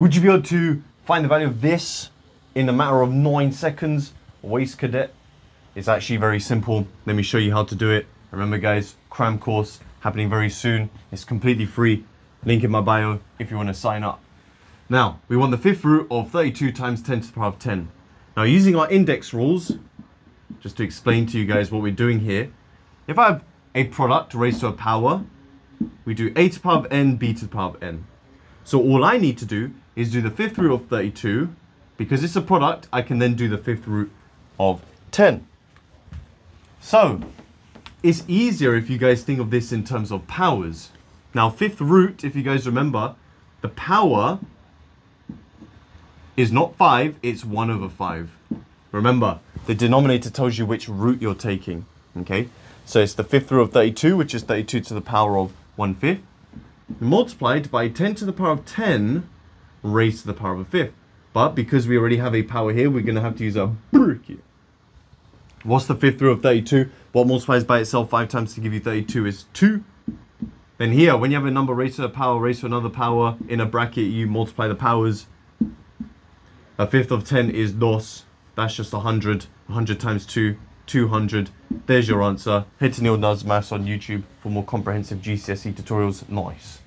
Would you be able to find the value of this in a matter of nine seconds? Waste cadet. It's actually very simple. Let me show you how to do it. Remember guys, cram course happening very soon. It's completely free. Link in my bio if you want to sign up. Now, we want the fifth root of 32 times 10 to the power of 10. Now, using our index rules, just to explain to you guys what we're doing here, if I have a product raised to a power, we do a to the power of n, b to the power of n. So all I need to do is do the fifth root of 32. Because it's a product, I can then do the fifth root of 10. So, it's easier if you guys think of this in terms of powers. Now, fifth root, if you guys remember, the power is not 5, it's 1 over 5. Remember, the denominator tells you which root you're taking, okay? So it's the fifth root of 32, which is 32 to the power of 1 fifth, multiplied by 10 to the power of 10 raised to the power of a fifth. But because we already have a power here, we're going to have to use a bracket. What's the fifth root of 32? What multiplies by itself 5 times to give you 32 is 2. Then here, when you have a number raised to a power raised to another power in a bracket, you multiply the powers. A fifth of 10 is dos. That's just 100. 100 times 2, 200. There's your answer. Head to Neil Does Maths on YouTube for more comprehensive GCSE tutorials. Nice.